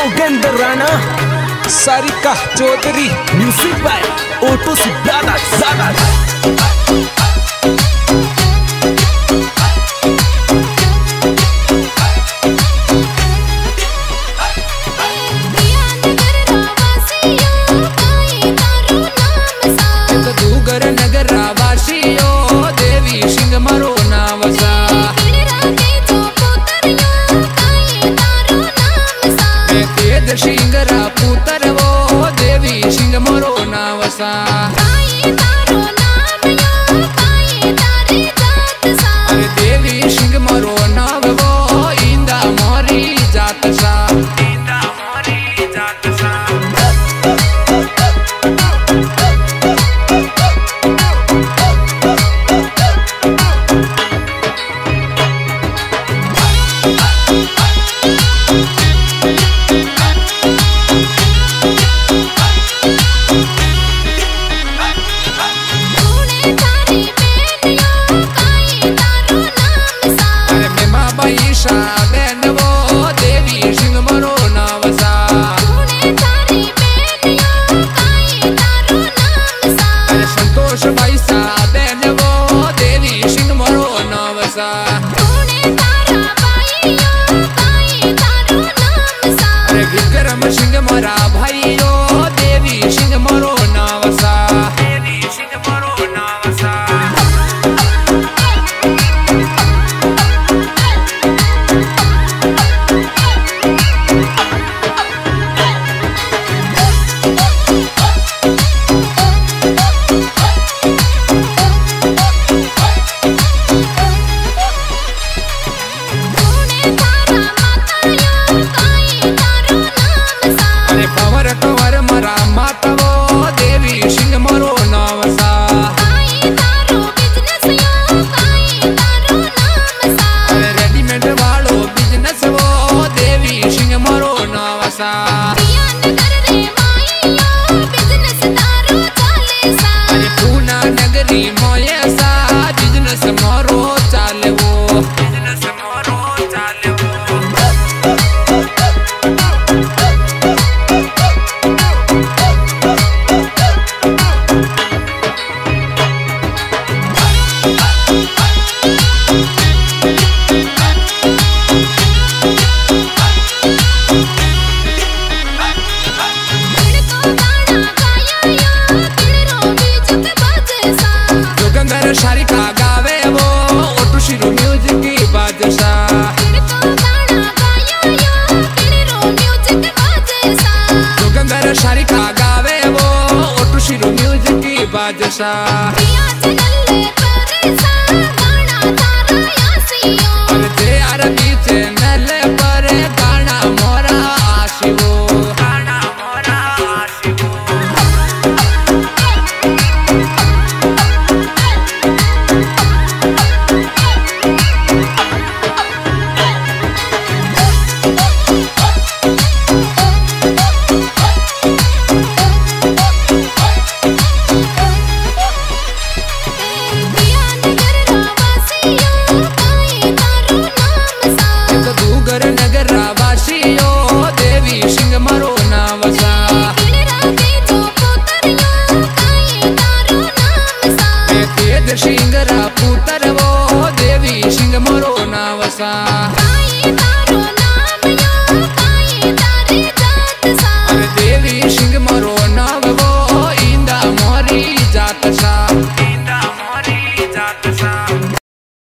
Yogendra Rana Sarika Chaudhary music by ऑटो ज़्यादा ज़्यादा। casa. para नशा